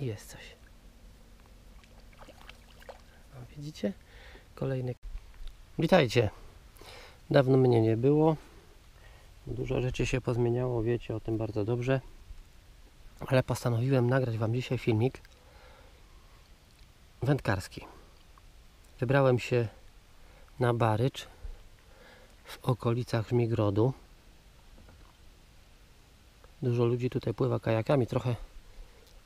Jest coś. O, widzicie? Kolejny. Witajcie. Dawno mnie nie było. Dużo rzeczy się pozmieniało, wiecie o tym bardzo dobrze. Ale postanowiłem nagrać Wam dzisiaj filmik wędkarski. Wybrałem się na Barycz w okolicach Żmigrodu. Dużo ludzi tutaj pływa kajakami, trochę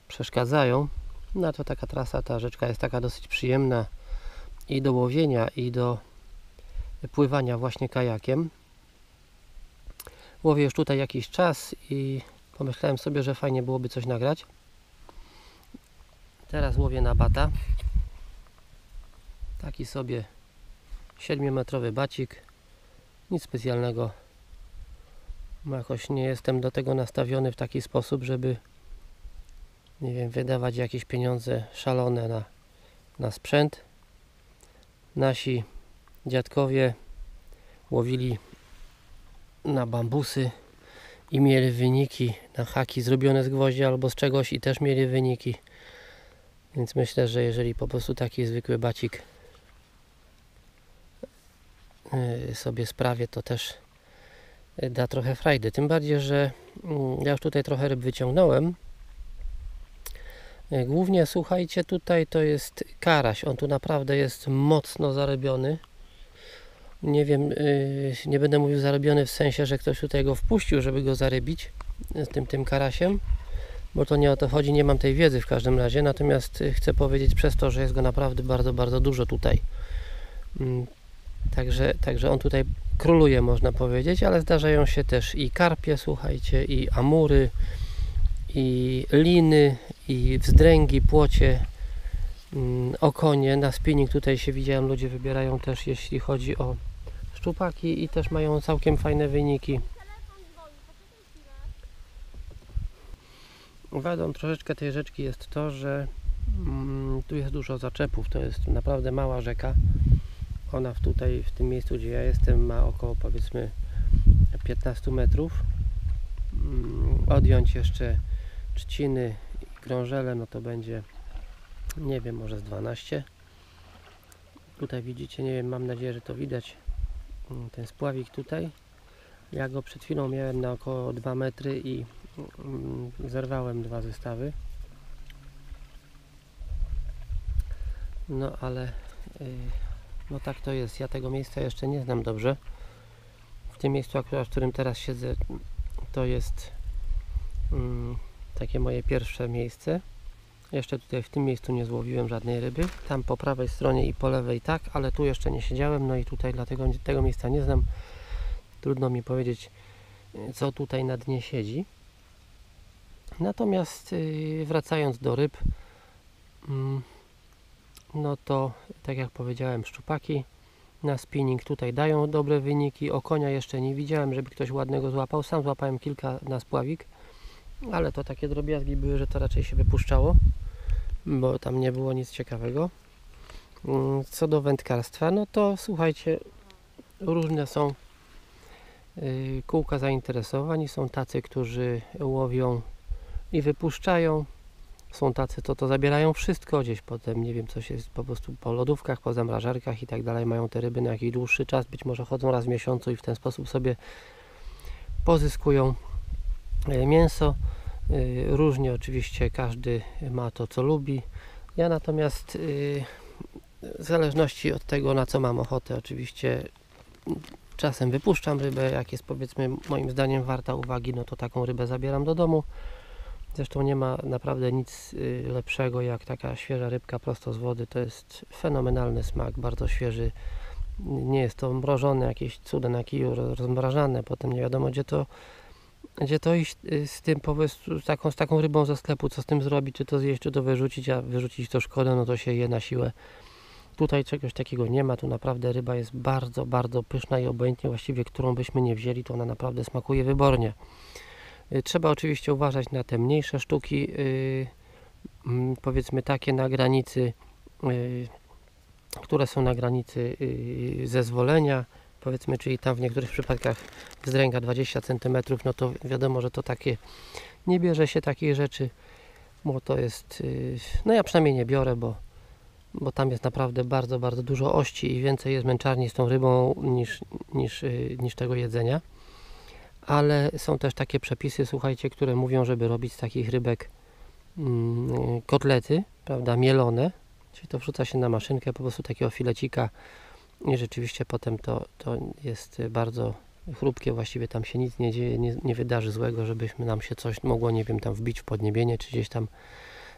przeszkadzają. No to taka trasa, ta rzeczka jest taka dosyć przyjemna i do łowienia, i do pływania właśnie kajakiem. Łowię już tutaj jakiś czas i pomyślałem sobie, że fajnie byłoby coś nagrać. Teraz łowię na bata. Taki sobie 7-metrowy bacik. Nic specjalnego. Jakoś nie jestem do tego nastawiony w taki sposób, żeby nie wiem, wydawać jakieś pieniądze szalone na, na sprzęt. Nasi dziadkowie łowili na bambusy i mieli wyniki na haki zrobione z gwoździa albo z czegoś i też mieli wyniki. Więc myślę, że jeżeli po prostu taki zwykły bacik yy, sobie sprawię, to też da trochę frajdy. Tym bardziej, że mm, ja już tutaj trochę ryb wyciągnąłem. Yy, głównie słuchajcie, tutaj to jest karaś. On tu naprawdę jest mocno zarobiony. Nie wiem, yy, nie będę mówił zarobiony w sensie, że ktoś tutaj go wpuścił, żeby go zarybić z tym, tym karasiem, bo to nie o to chodzi, nie mam tej wiedzy w każdym razie, natomiast chcę powiedzieć przez to, że jest go naprawdę bardzo, bardzo dużo tutaj. Mm, Także, także on tutaj króluje, można powiedzieć, ale zdarzają się też i karpie, słuchajcie, i amury, i liny, i wzdręgi, płocie, mm, okonie. Na spinning tutaj się widziałem, ludzie wybierają też, jeśli chodzi o szczupaki i też mają całkiem fajne wyniki. Wadą troszeczkę tej rzeczki jest to, że mm, tu jest dużo zaczepów, to jest naprawdę mała rzeka ona w tutaj, w tym miejscu, gdzie ja jestem, ma około powiedzmy 15 metrów. Mm, Odjąć jeszcze trzciny i krążele, no to będzie, nie wiem, może z 12. Tutaj widzicie, nie wiem, mam nadzieję, że to widać, mm, ten spławik tutaj. Ja go przed chwilą miałem na około 2 metry i mm, zerwałem dwa zestawy. No ale yy, no tak to jest. Ja tego miejsca jeszcze nie znam dobrze. W tym miejscu, akurat, w którym teraz siedzę, to jest mm, takie moje pierwsze miejsce. Jeszcze tutaj w tym miejscu nie złowiłem żadnej ryby. Tam po prawej stronie i po lewej tak, ale tu jeszcze nie siedziałem. No i tutaj dlatego tego miejsca nie znam. Trudno mi powiedzieć, co tutaj na dnie siedzi. Natomiast yy, wracając do ryb, yy, no to tak jak powiedziałem szczupaki na spinning tutaj dają dobre wyniki o konia jeszcze nie widziałem żeby ktoś ładnego złapał sam złapałem kilka na spławik ale to takie drobiazgi były że to raczej się wypuszczało bo tam nie było nic ciekawego. Mm, co do wędkarstwa no to słuchajcie różne są y, kółka zainteresowań. Są tacy którzy łowią i wypuszczają. Są tacy, to to zabierają wszystko gdzieś potem, nie wiem, coś jest po prostu po lodówkach, po zamrażarkach i tak dalej, mają te ryby na jakiś dłuższy czas, być może chodzą raz w miesiącu i w ten sposób sobie pozyskują mięso. E, różnie oczywiście każdy ma to, co lubi. Ja natomiast e, w zależności od tego, na co mam ochotę, oczywiście czasem wypuszczam rybę, jak jest powiedzmy moim zdaniem warta uwagi, no to taką rybę zabieram do domu Zresztą nie ma naprawdę nic lepszego jak taka świeża rybka prosto z wody. To jest fenomenalny smak, bardzo świeży. Nie jest to mrożone, jakieś cuda na kiju, rozmrażane. Potem nie wiadomo gdzie to, gdzie to iść y, z tym z taką, z taką rybą ze sklepu, co z tym zrobić, czy to zjeść, czy to wyrzucić, a wyrzucić to szkoda, no to się je na siłę. Tutaj czegoś takiego nie ma, tu naprawdę ryba jest bardzo, bardzo pyszna i obojętnie właściwie, którą byśmy nie wzięli, to ona naprawdę smakuje wybornie. Y, trzeba oczywiście uważać na te mniejsze sztuki, y, mm, powiedzmy takie na granicy, które są na granicy zezwolenia, powiedzmy, czyli tam w niektórych przypadkach wzdręga 20 cm, no to wiadomo, że to takie, nie bierze się takich rzeczy, bo to jest, y, no ja przynajmniej nie biorę, bo, bo tam jest naprawdę bardzo, bardzo dużo ości i więcej jest męczarni z tą rybą niż, niż, y, niż tego jedzenia. Ale są też takie przepisy, słuchajcie, które mówią, żeby robić z takich rybek mm, kotlety, prawda, mielone, czyli to wrzuca się na maszynkę, po prostu takiego filecika i rzeczywiście potem to, to jest bardzo chrupkie, właściwie tam się nic nie dzieje, nie, nie wydarzy złego, żebyśmy nam się coś mogło, nie wiem, tam wbić w podniebienie, czy gdzieś tam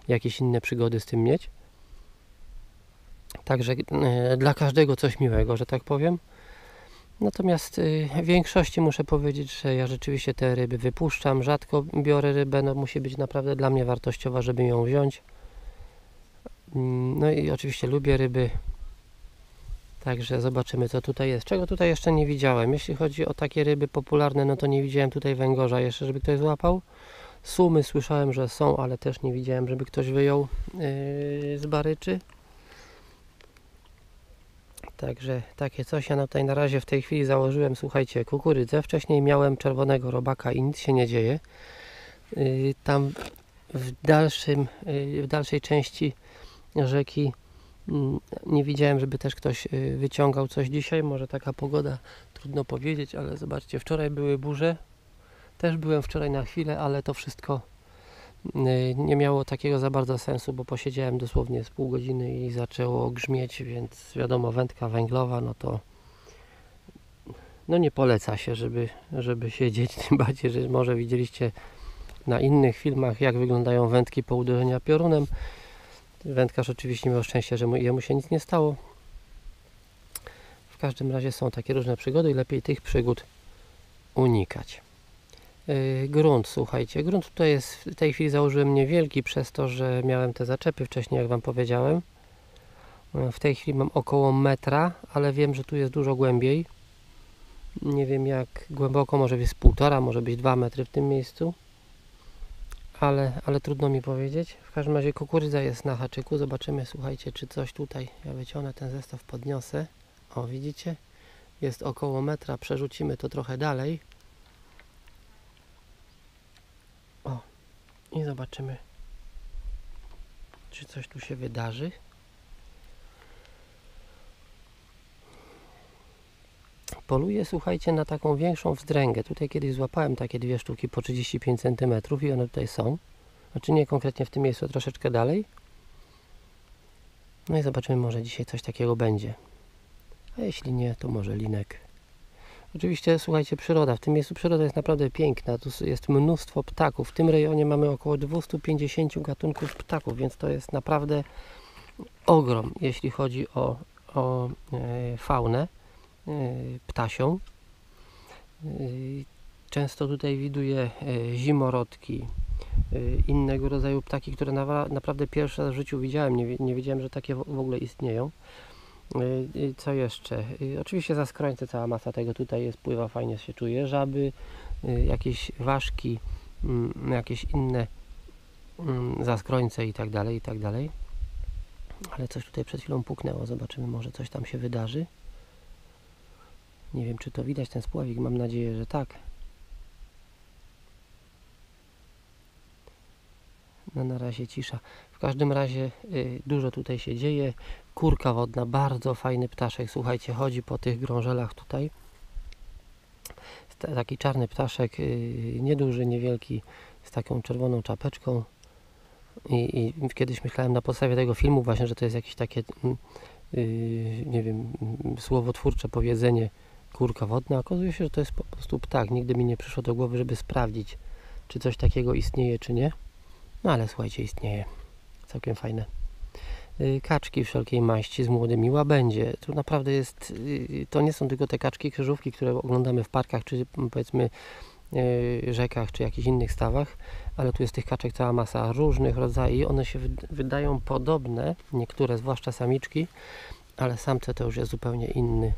jakieś inne przygody z tym mieć. Także e, dla każdego coś miłego, że tak powiem. Natomiast y, w większości muszę powiedzieć, że ja rzeczywiście te ryby wypuszczam. Rzadko biorę rybę, no musi być naprawdę dla mnie wartościowa, żeby ją wziąć. Mm, No i oczywiście lubię ryby. Także zobaczymy co tutaj jest. Czego tutaj jeszcze nie widziałem. Jeśli chodzi o takie ryby popularne, no to nie widziałem tutaj węgorza jeszcze, żeby ktoś złapał. Sumy słyszałem, że są, ale też nie widziałem, żeby ktoś wyjął yy, z baryczy. Także takie coś. Ja tutaj na razie w tej chwili założyłem, słuchajcie, kukurydzę. Wcześniej miałem czerwonego robaka i nic się nie dzieje. Yy, tam w, dalszym, yy, w dalszej części rzeki nie widziałem, żeby też ktoś yy, wyciągał coś dzisiaj. Może taka pogoda, trudno powiedzieć, ale zobaczcie, wczoraj były burze. Też byłem wczoraj na chwilę, ale to wszystko yy, nie miało takiego za bardzo sensu, bo posiedziałem dosłownie z pół godziny i zaczęło grzmieć, więc wiadomo, wędka węglowa, no to no nie poleca się, żeby, żeby siedzieć, tym bardziej, że może widzieliście na innych filmach, jak wyglądają wędki po uderzeniu piorunem. Wędkarz oczywiście miał szczęście, że mu, jemu się nic nie stało. W każdym razie są takie różne przygody i lepiej tych przygód unikać. Yy, grunt, słuchajcie, grunt tutaj jest, w tej chwili założyłem niewielki przez to, że miałem te zaczepy wcześniej, jak Wam powiedziałem. Yy, W tej chwili mam około metra, ale wiem, że tu jest dużo głębiej. Nie wiem jak głęboko, może być półtora, może być dwa metry w tym miejscu. Ale, ale trudno mi powiedzieć. W każdym razie kukurydza jest na haczyku. Zobaczymy, słuchajcie, czy coś tutaj. Ja wyciągnę ten zestaw, podniosę. O, widzicie? Jest około metra. Przerzucimy to trochę dalej. O, i zobaczymy, czy coś tu się wydarzy. Poluję, słuchajcie, na taką większą wzdręgę. Tutaj kiedyś złapałem takie dwie sztuki po 35 cm i one tutaj są. Znaczy nie konkretnie w tym miejscu, troszeczkę dalej. No i zobaczymy, może dzisiaj coś takiego będzie. A jeśli nie, to może linek. Oczywiście, słuchajcie, przyroda. W tym miejscu przyroda jest naprawdę piękna. Tu jest mnóstwo ptaków. W tym rejonie mamy około 250 gatunków ptaków, więc to jest naprawdę ogrom, jeśli chodzi o, o e, faunę ptasią. E, Często tutaj widuję e, zimorodki, e, innego rodzaju ptaki, które naprawdę pierwszy raz w życiu widziałem. Nie, nie wiedziałem, że takie w ogóle istnieją. Co jeszcze? Oczywiście zaskrońce, cała masa tego tutaj jest, pływa, fajnie się czuje. Żaby, jakieś ważki, mm, jakieś inne mm, zaskrońce i tak dalej, i tak dalej. Ale coś tutaj przed chwilą puknęło. Zobaczymy, może coś tam się wydarzy. Nie wiem, czy to widać, ten spławik. Mam nadzieję, że tak. No na razie cisza. W każdym razie y, dużo tutaj się dzieje. Kurka wodna, bardzo fajny ptaszek. Słuchajcie, chodzi po tych grążelach tutaj. Taki czarny ptaszek, y, nieduży, niewielki, z taką czerwoną czapeczką. I, I kiedyś myślałem na podstawie tego filmu właśnie, że to jest jakieś takie, mm, y, nie wiem, mm, słowotwórcze powiedzenie kurka wodna. Okazuje się, że to jest po prostu ptak. Nigdy mi nie przyszło do głowy, żeby sprawdzić, czy coś takiego istnieje, czy nie. No ale słuchajcie, istnieje. Całkiem fajne. Y, Kaczki wszelkiej maści z młodymi łabędzie. Tu naprawdę jest, y, to nie są tylko te kaczki krzyżówki, które oglądamy w parkach, czy powiedzmy y, rzekach, czy jakichś innych stawach, ale tu jest tych kaczek cała masa różnych rodzajów one się wyd- wydają podobne, niektóre, zwłaszcza samiczki, ale samce to już jest zupełnie inny,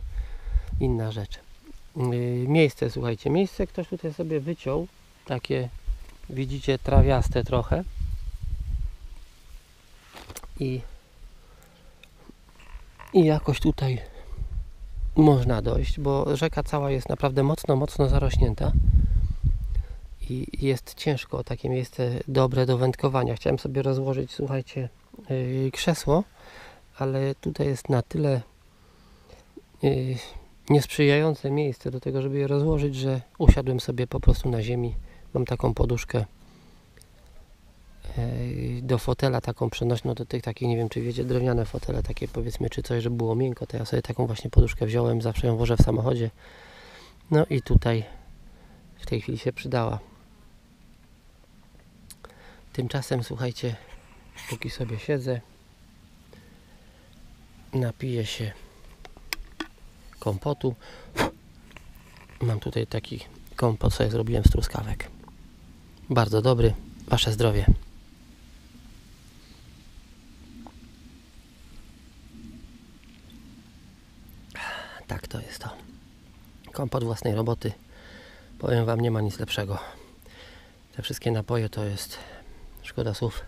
inna rzecz. Y, Miejsce, słuchajcie, miejsce ktoś tutaj sobie wyciął, takie widzicie trawiaste trochę i i jakoś tutaj można dojść, bo rzeka cała jest naprawdę mocno, mocno zarośnięta i jest ciężko takie miejsce dobre do wędkowania. Chciałem sobie rozłożyć, słuchajcie, yy, krzesło, ale tutaj jest na tyle yy, niesprzyjające miejsce do tego, żeby je rozłożyć, że usiadłem sobie po prostu na ziemi. Mam taką poduszkę yy, do fotela, taką przenośną do tych takich, nie wiem czy wiecie, drewniane fotele, takie powiedzmy, czy coś, żeby było miękko, to ja sobie taką właśnie poduszkę wziąłem, zawsze ją włożę w samochodzie. No i tutaj w tej chwili się przydała. Tymczasem, słuchajcie, póki sobie siedzę, napiję się kompotu. Mam tutaj taki kompot, sobie zrobiłem z truskawek. Bardzo dobry. Wasze zdrowie. Tak to jest to. Kompot własnej roboty. Powiem Wam, nie ma nic lepszego. Te wszystkie napoje to jest szkoda słów.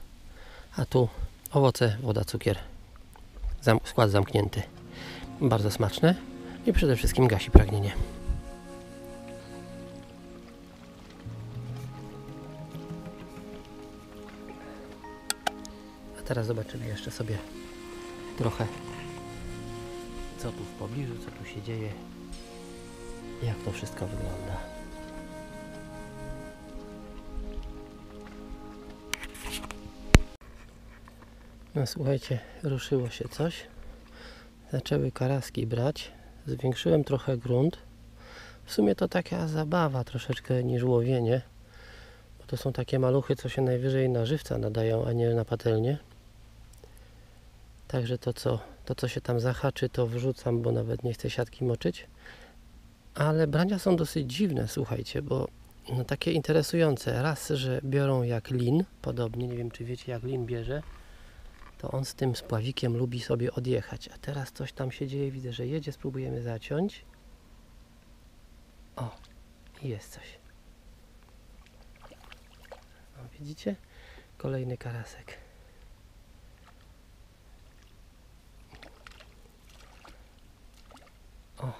A tu owoce, woda, cukier. Zam skład zamknięty. Bardzo smaczne i przede wszystkim gasi pragnienie. A teraz zobaczymy jeszcze sobie trochę co tu w pobliżu, co tu się dzieje, jak to wszystko wygląda. No słuchajcie, ruszyło się coś. Zaczęły karaski brać. Zwiększyłem trochę grunt. W sumie to taka zabawa troszeczkę niż łowienie. Bo to są takie maluchy, co się najwyżej na żywca nadają, a nie na patelnię. Także to co, to, co się tam zahaczy, to wrzucam, bo nawet nie chcę siatki moczyć. Ale brania są dosyć dziwne, słuchajcie, bo no, takie interesujące. Raz, że biorą jak lin, podobnie, nie wiem czy wiecie jak lin bierze to on z tym spławikiem lubi sobie odjechać. A teraz coś tam się dzieje, widzę, że jedzie, spróbujemy zaciąć. O, jest coś. O, widzicie? Kolejny karasek. O,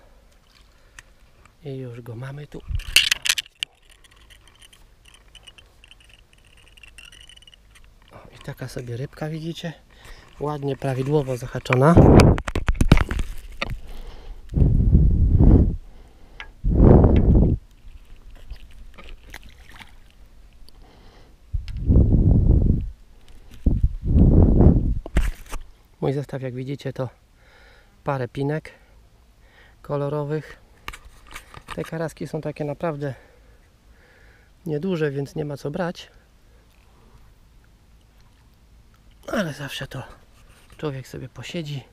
i już go mamy tu. Taka sobie rybka, widzicie? Ładnie, prawidłowo zahaczona. Mój zestaw, jak widzicie, to parę pinek kolorowych. Te karaski są takie naprawdę nieduże, więc nie ma co brać. Ale zawsze to człowiek sobie posiedzi,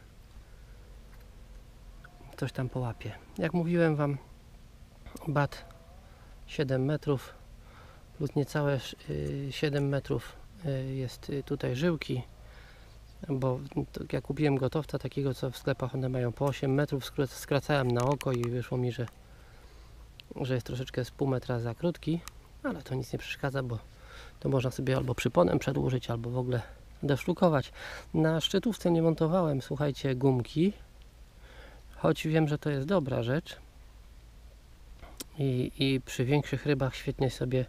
coś tam połapie. Jak mówiłem Wam, bat 7 metrów plus niecałe 7 y, metrów y, jest y, tutaj żyłki, bo ja kupiłem gotowca takiego, co w sklepach one mają po 8 metrów, skracałem na oko i wyszło mi, że, że jest troszeczkę z pół metra za krótki, ale to nic nie przeszkadza, bo to można sobie albo przyponem przedłużyć, albo w ogóle deszlukować. Na szczytówce nie montowałem, słuchajcie, gumki, choć wiem, że to jest dobra rzecz. I, i przy większych rybach świetnie sobie,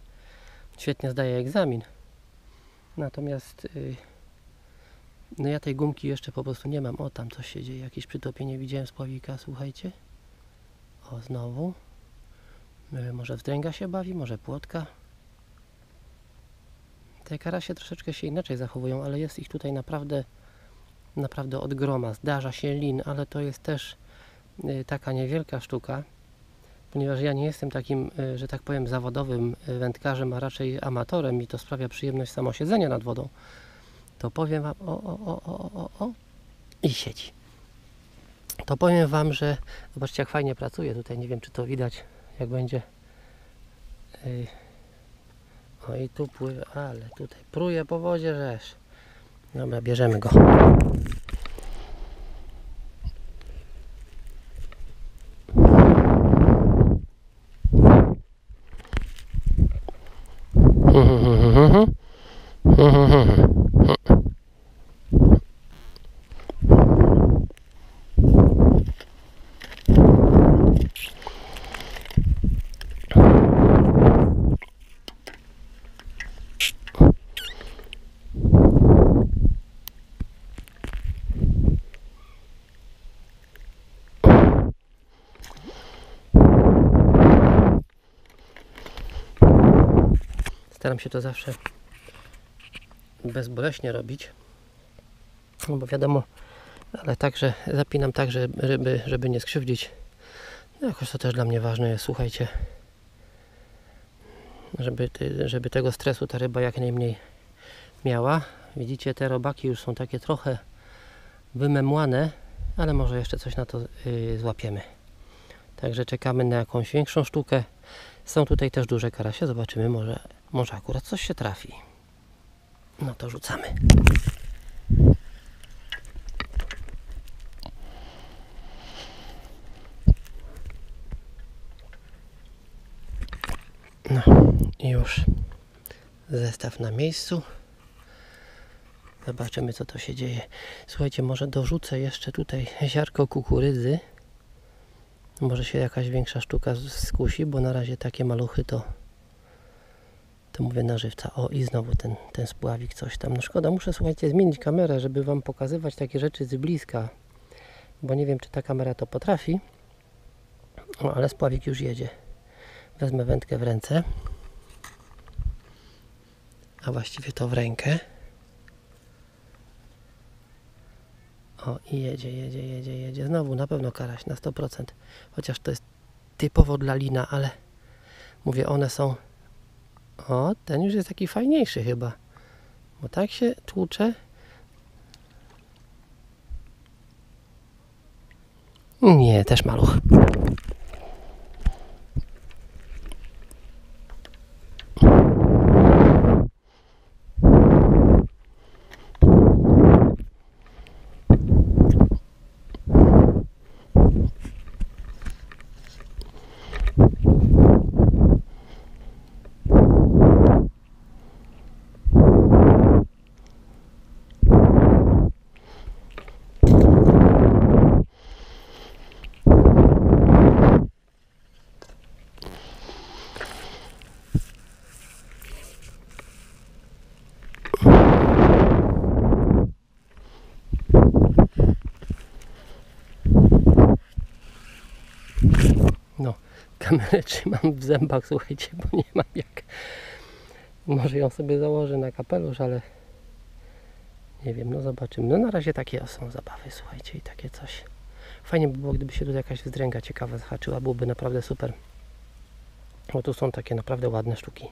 świetnie zdaje egzamin. Natomiast yy, no ja tej gumki jeszcze po prostu nie mam. O, tam coś się dzieje, jakieś przytopienie widziałem z pławika, słuchajcie. O, znowu. Może wdręga się bawi, może płotka. Te karasie troszeczkę się inaczej zachowują, ale jest ich tutaj naprawdę naprawdę od groma. Zdarza się lin, ale to jest też y, taka niewielka sztuka, ponieważ ja nie jestem takim, y, że tak powiem, zawodowym y, wędkarzem, a raczej amatorem i to sprawia przyjemność samo siedzenia nad wodą, to powiem Wam, o, o, o, o, o, o, i siedzi. To powiem Wam, że zobaczcie jak fajnie pracuje tutaj, nie wiem czy to widać, jak będzie o i tu pływa, ale tutaj pruje po wodzie rzesz. Dobra, bierzemy go. Się to zawsze bezboleśnie robić. No bo wiadomo, ale także zapinam tak, żeby, żeby nie skrzywdzić. No jakoś to też dla mnie ważne jest, słuchajcie. Żeby, żeby tego stresu ta ryba jak najmniej miała. Widzicie, te robaki już są takie trochę wymemłane, ale może jeszcze coś na to yy, złapiemy. Także czekamy na jakąś większą sztukę. Są tutaj też duże karasie, zobaczymy, może, może akurat coś się trafi. No to rzucamy. No już zestaw na miejscu. Zobaczymy co to się dzieje. Słuchajcie, może dorzucę jeszcze tutaj ziarko kukurydzy. Może się jakaś większa sztuka skusi, bo na razie takie maluchy to to mówię na żywca. O i znowu ten, ten spławik coś tam. No szkoda, muszę słuchajcie zmienić kamerę, żeby Wam pokazywać takie rzeczy z bliska. Bo nie wiem czy ta kamera to potrafi. O, ale spławik już jedzie. Wezmę wędkę w ręce. A właściwie to w rękę. O i jedzie, jedzie, jedzie, jedzie. Znowu na pewno karaś na 100%. Chociaż to jest typowo dla lina, ale mówię, one są... O, ten już jest taki fajniejszy chyba. Bo tak się tłucze. Nie, też maluch. Kamerę trzymam w zębach, słuchajcie, bo nie mam jak. Może ją sobie założę na kapelusz, ale nie wiem, no zobaczymy. No na razie takie są zabawy, słuchajcie, i takie coś. Fajnie by było, gdyby się tu jakaś wzdręga ciekawa zahaczyła, byłoby naprawdę super. Bo tu są takie naprawdę ładne sztuki.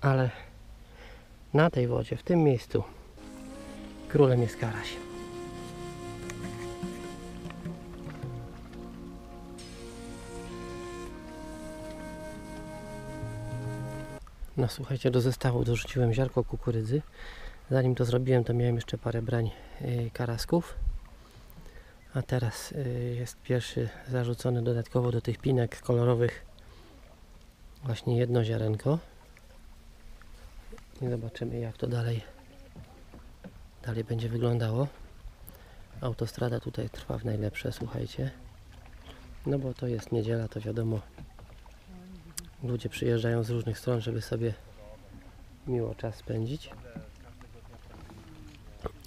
Ale na tej wodzie, w tym miejscu, królem jest karaś. No słuchajcie, do zestawu dorzuciłem ziarko kukurydzy. Zanim to zrobiłem, to miałem jeszcze parę brań y, karasków. A teraz y, jest pierwszy zarzucony dodatkowo do tych pinek kolorowych właśnie jedno ziarenko. I zobaczymy jak to dalej dalej będzie wyglądało. Autostrada tutaj trwa w najlepsze, słuchajcie. No bo to jest niedziela, to wiadomo, Ludzie przyjeżdżają z różnych stron, żeby sobie miło czas spędzić.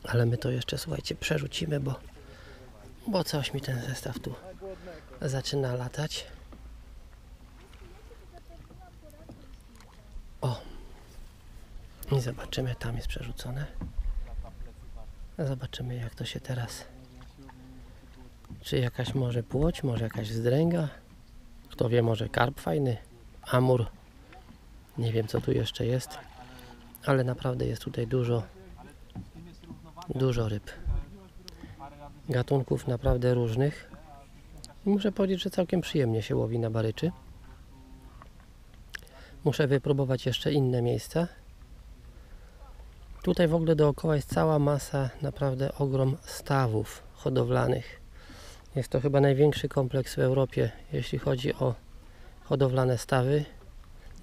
Ale my to jeszcze, słuchajcie, przerzucimy, bo, bo coś mi ten zestaw tu zaczyna latać. O! I zobaczymy, tam jest przerzucone. Zobaczymy, jak to się teraz... Czy jakaś może płoć, może jakaś zdręga? Kto wie, może karp fajny? Amur. Nie wiem co tu jeszcze jest, ale naprawdę jest tutaj dużo, dużo ryb. Gatunków naprawdę różnych. Muszę powiedzieć, że całkiem przyjemnie się łowi na baryczy. Muszę wypróbować jeszcze inne miejsca. Tutaj w ogóle dookoła jest cała masa, naprawdę ogrom stawów hodowlanych. Jest to chyba największy kompleks w Europie, jeśli chodzi o hodowlane stawy.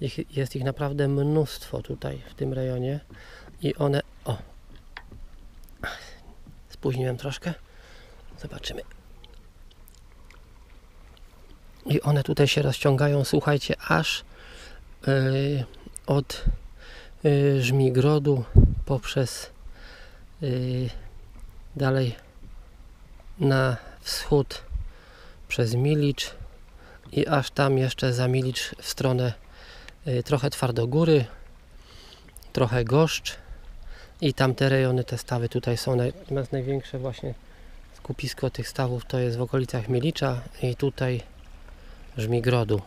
Ich, jest ich naprawdę mnóstwo tutaj w tym rejonie i one... O! Spóźniłem troszkę. Zobaczymy. I one tutaj się rozciągają, słuchajcie, aż yy, od yy, Żmigrodu poprzez yy, dalej na wschód przez Milicz i aż tam jeszcze za Milicz w stronę y, trochę Twardogóry trochę Goszcz i tamte rejony, te stawy tutaj są. Natomiast największe właśnie skupisko tych stawów to jest w okolicach Mielicza i tutaj Żmigrodu.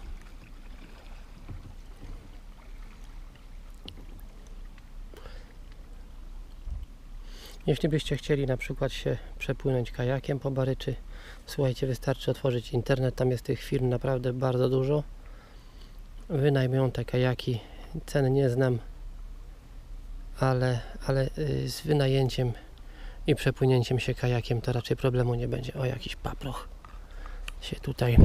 Jeśli byście chcieli na przykład się przepłynąć kajakiem po Baryczy, słuchajcie, wystarczy otworzyć internet, tam jest tych firm naprawdę bardzo dużo. Wynajmują te kajaki, ceny nie znam, ale, ale y, z wynajęciem i przepłynięciem się kajakiem to raczej problemu nie będzie. O, jakiś paproch się tutaj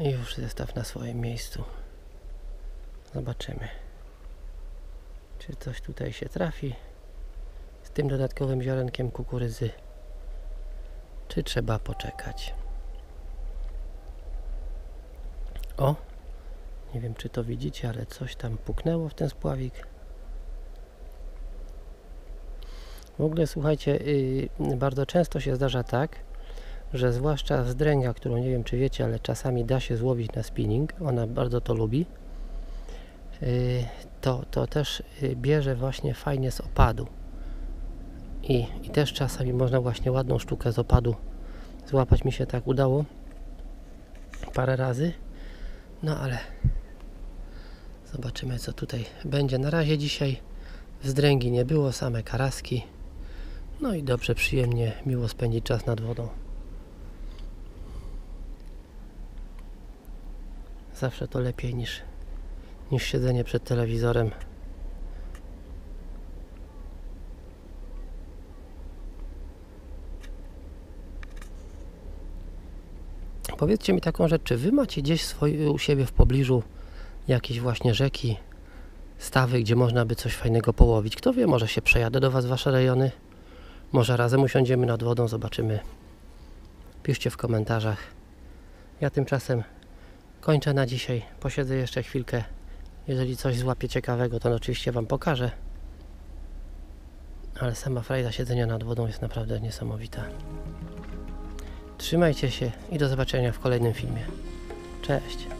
I już zestaw na swoim miejscu. Zobaczymy, czy coś tutaj się trafi z tym dodatkowym ziarenkiem kukurydzy, czy trzeba poczekać. O, nie wiem czy to widzicie, ale coś tam puknęło w ten spławik. W ogóle słuchajcie, yy, bardzo często się zdarza tak, że zwłaszcza zdręga, którą nie wiem czy wiecie, ale czasami da się złowić na spinning, ona bardzo to lubi, y, to, to też y, bierze właśnie fajnie z opadu. I, I też czasami można właśnie ładną sztukę z opadu złapać. Mi się tak udało parę razy. No ale zobaczymy co tutaj będzie. Na razie dzisiaj wzdręgi nie było, same karaski. No i dobrze, przyjemnie, miło spędzić czas nad wodą. Zawsze to lepiej niż, niż siedzenie przed telewizorem. Powiedzcie mi taką rzecz, czy wy macie gdzieś swoje, u siebie w pobliżu jakieś właśnie rzeki, stawy, gdzie można by coś fajnego połowić? Kto wie, może się przejadę do was w wasze rejony? Może razem usiądziemy nad wodą, zobaczymy. Piszcie w komentarzach. Ja tymczasem Kończę na dzisiaj. Posiedzę jeszcze chwilkę. Jeżeli coś złapię ciekawego, to oczywiście Wam pokażę. Ale sama frajda siedzenia nad wodą jest naprawdę niesamowita. Trzymajcie się i do zobaczenia w kolejnym filmie. Cześć!